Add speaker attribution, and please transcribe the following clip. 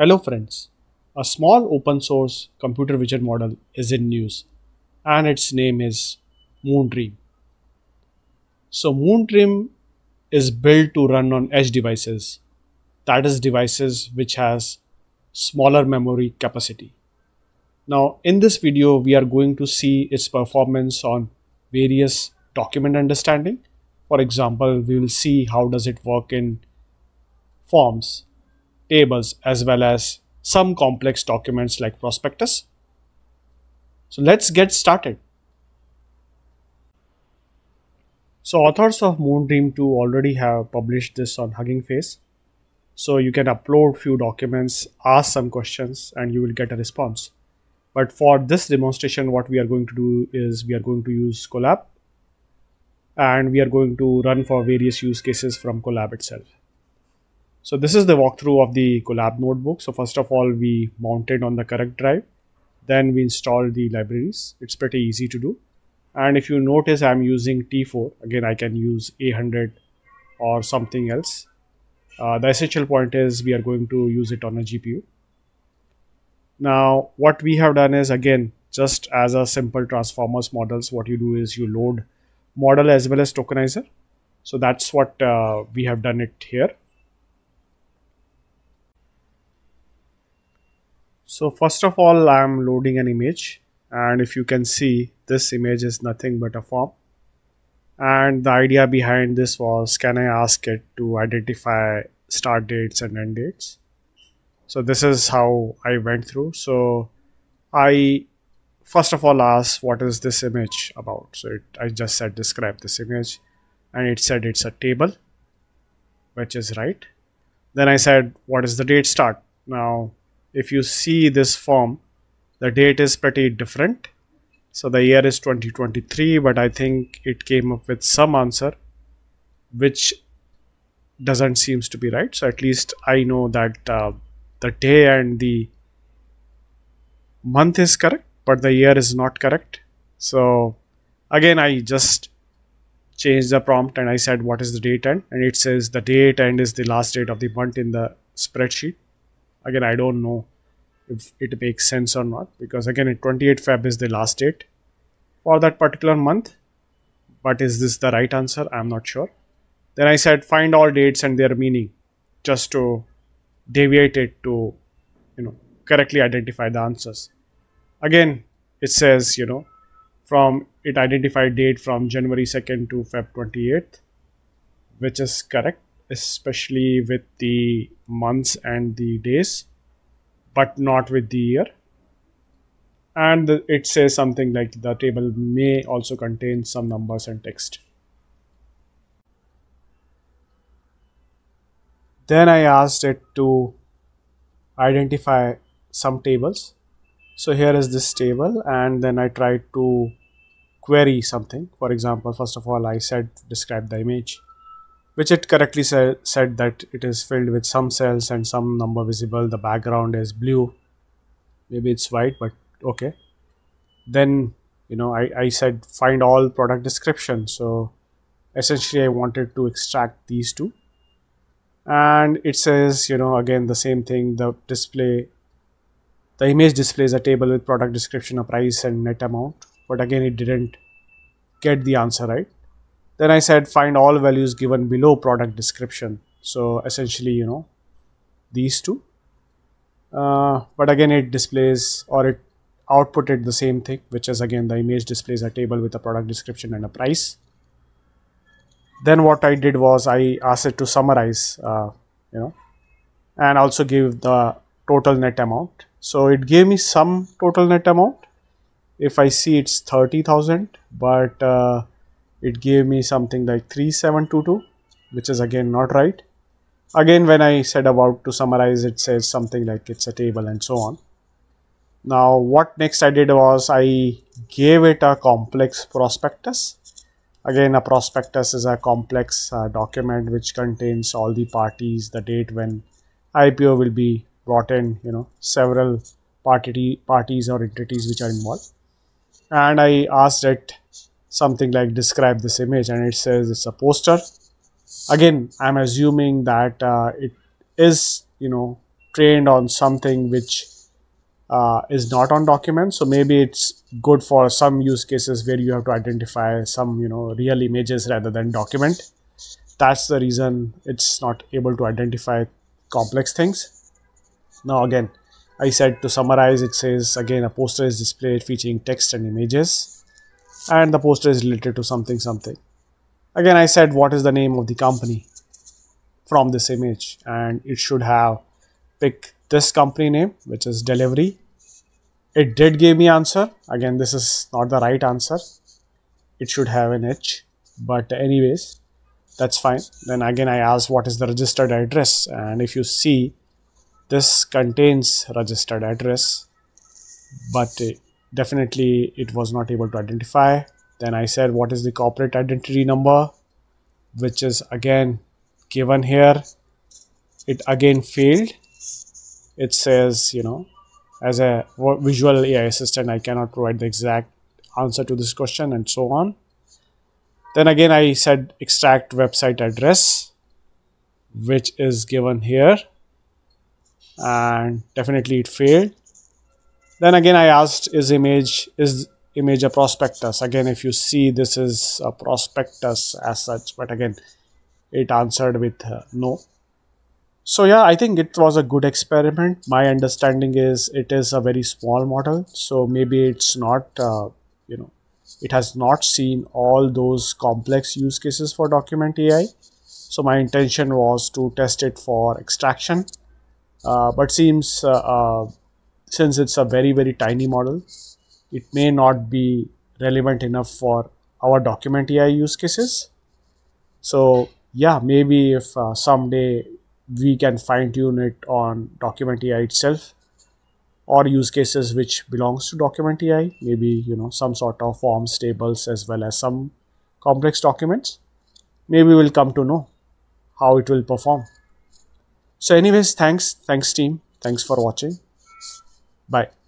Speaker 1: Hello friends, a small open source computer vision model is in news and its name is Moondream. So Moondream is built to run on edge devices, that is devices which has smaller memory capacity. Now in this video we are going to see its performance on various document understanding. For example, we will see how does it work in forms tables as well as some complex documents like prospectus. So let's get started. So authors of Moondream 2 already have published this on Hugging Face. So you can upload few documents, ask some questions and you will get a response. But for this demonstration, what we are going to do is we are going to use Colab and we are going to run for various use cases from Colab itself. So this is the walkthrough of the Colab notebook. So first of all, we mounted on the correct drive. Then we installed the libraries. It's pretty easy to do. And if you notice, I'm using T4. Again, I can use A100 or something else. Uh, the essential point is we are going to use it on a GPU. Now, what we have done is again, just as a simple transformers models, what you do is you load model as well as tokenizer. So that's what uh, we have done it here. So first of all, I'm loading an image and if you can see this image is nothing but a form. And the idea behind this was can I ask it to identify start dates and end dates. So this is how I went through. So I first of all asked what is this image about. So it, I just said describe this image and it said it's a table which is right. Then I said what is the date start. Now if you see this form the date is pretty different. So the year is 2023 but i think it came up with some answer which doesn't seems to be right. So at least i know that uh, the day and the month is correct but the year is not correct. So again i just changed the prompt and i said what is the date end and it says the date end is the last date of the month in the spreadsheet again i don't know if it makes sense or not because again 28 feb is the last date for that particular month. But is this the right answer? I'm not sure. Then i said find all dates and their meaning just to deviate it to you know correctly identify the answers. Again it says you know from it identified date from january 2nd to feb 28th which is correct especially with the months and the days but not with the year. And it says something like the table may also contain some numbers and text. Then i asked it to identify some tables. So here is this table and then i tried to query something. For example first of all i said describe the image which it correctly sa said that it is filled with some cells and some number visible. The background is blue. Maybe it's white but okay. Then you know I, I said find all product description so essentially I wanted to extract these two. And it says you know again the same thing the display the image displays a table with product description a price and net amount. But again it didn't get the answer right then I said find all values given below product description. So essentially, you know, these two. Uh, but again, it displays or it outputted the same thing, which is again the image displays a table with a product description and a price. Then what I did was I asked it to summarize, uh, you know, and also give the total net amount. So it gave me some total net amount. If I see it's 30,000, but uh, it gave me something like 3722 which is again not right. Again when i said about to summarize it says something like it's a table and so on. Now what next i did was i gave it a complex prospectus. Again a prospectus is a complex uh, document which contains all the parties the date when ipo will be brought in you know several party parties or entities which are involved. And i asked it something like describe this image and it says it's a poster. Again i'm assuming that uh, it is you know trained on something which uh, is not on document so maybe it's good for some use cases where you have to identify some you know real images rather than document. That's the reason it's not able to identify complex things. Now again i said to summarize it says again a poster is displayed featuring text and images and the poster is related to something something. Again i said what is the name of the company from this image? And it should have pick this company name which is Delhivery. It did give me answer. Again this is not the right answer. It should have an h. But anyways that's fine. Then again i asked what is the registered address? And if you see this contains registered address but definitely it was not able to identify. Then i said what is the corporate identity number? Which is again given here it again failed. It says you know as a visual AI assistant I cannot provide the exact answer to this question and so on. Then again I said extract website address which is given here. And definitely it failed then again I asked is image is image a prospectus? Again if you see this is a prospectus as such but again it answered with uh, no. So yeah i think it was a good experiment. My understanding is it is a very small model so maybe it's not uh, you know it has not seen all those complex use cases for document ai so my intention was to test it for extraction. Uh, but seems uh, uh since it's a very very tiny model it may not be relevant enough for our document ai use cases so yeah maybe if uh, someday we can fine tune it on document AI itself or use cases which belongs to document AI, maybe you know some sort of forms, tables as well as some complex documents. Maybe we'll come to know how it will perform. So anyways, thanks, thanks team, thanks for watching. Bye.